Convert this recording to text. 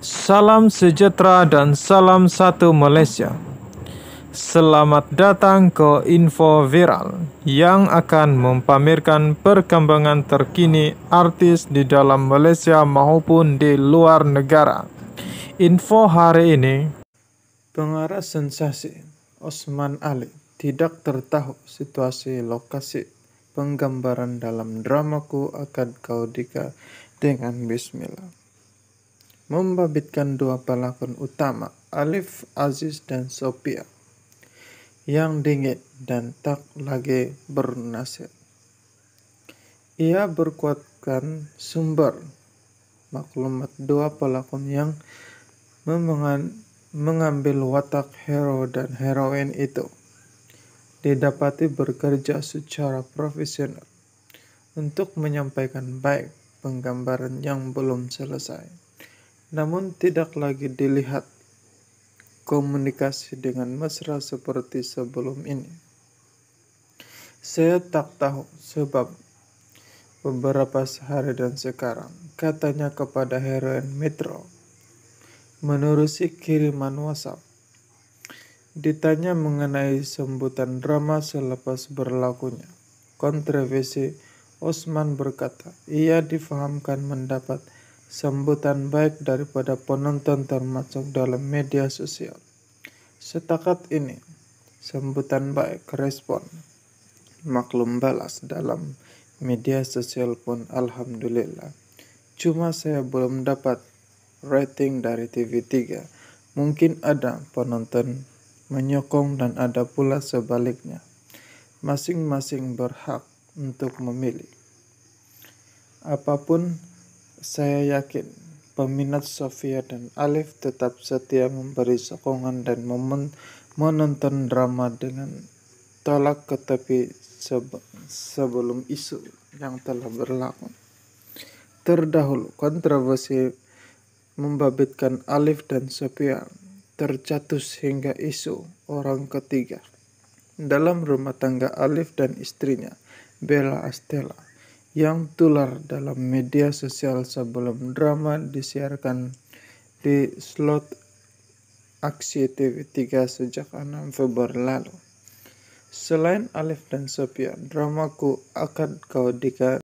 Salam sejahtera dan salam satu Malaysia. Selamat datang ke Info Viral yang akan mempamerkan perkembangan terkini artis di dalam Malaysia maupun di luar negara. Info hari ini, pengarah sensasi Osman Ali tidak tertahu situasi lokasi penggambaran dalam dramaku akan kau dika dengan Bismillah membabitkan dua pelakon utama, Alif Aziz dan Sophia, yang dingin dan tak lagi bernasib. Ia berkuatkan sumber maklumat dua pelakon yang mengambil watak hero dan heroin itu didapati bekerja secara profesional untuk menyampaikan baik penggambaran yang belum selesai namun tidak lagi dilihat komunikasi dengan mesra seperti sebelum ini. Saya tak tahu sebab beberapa sehari dan sekarang katanya kepada heroin Metro menerusi kiriman WhatsApp. Ditanya mengenai sambutan drama selepas berlakunya. Kontroversi Osman berkata, ia difahamkan mendapat sambutan baik daripada penonton termasuk dalam media sosial. Setakat ini, sambutan baik respon maklum balas dalam media sosial pun alhamdulillah. Cuma saya belum dapat rating dari TV3. Mungkin ada penonton menyokong dan ada pula sebaliknya. Masing-masing berhak untuk memilih. Apa pun saya yakin peminat Sofia dan Alif tetap setia memberi sokongan dan momen menonton drama dengan tolak ke tepi sebelum isu yang telah berlaku. Terdahulu, kontroversi membabitkan Alif dan Sofia tercatus hingga isu orang ketiga dalam rumah tangga Alif dan istrinya, Bella Astela yang tular dalam media sosial sebelum drama disiarkan di slot Aksi TV3 sejak 6 Februari lalu. Selain Alif dan Sophia, dramaku akan kau dika